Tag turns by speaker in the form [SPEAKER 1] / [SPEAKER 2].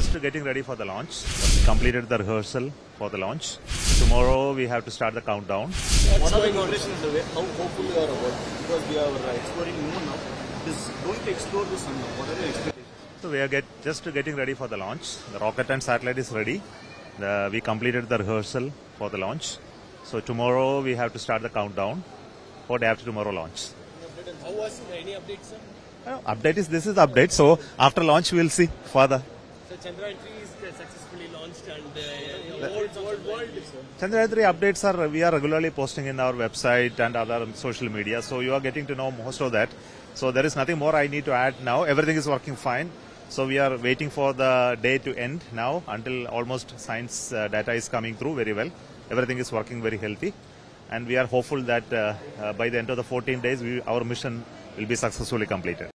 [SPEAKER 1] just getting ready for the launch. We completed the rehearsal for the launch. Tomorrow we have to start the countdown.
[SPEAKER 2] What are the underway? How hopeful you are about? Because we are uh, exploring moon now. This going to explore the sun now. What are your expectations?
[SPEAKER 1] So we are get, just getting ready for the launch. The rocket and satellite is ready. The, we completed the rehearsal for the launch. So tomorrow we have to start the countdown for day after tomorrow launch.
[SPEAKER 3] How was any updates, sir?
[SPEAKER 1] Uh, update is this is update. So after launch we'll see further.
[SPEAKER 3] Chandrayaan 3 is uh, successfully launched and uh, world, world, world, sir.
[SPEAKER 1] Chandrayaan 3 updates are we are regularly posting in our website and other social media. So you are getting to know most of that. So there is nothing more I need to add now. Everything is working fine. So we are waiting for the day to end now until almost science uh, data is coming through very well. Everything is working very healthy. And we are hopeful that uh, uh, by the end of the 14 days, we, our mission will be successfully completed.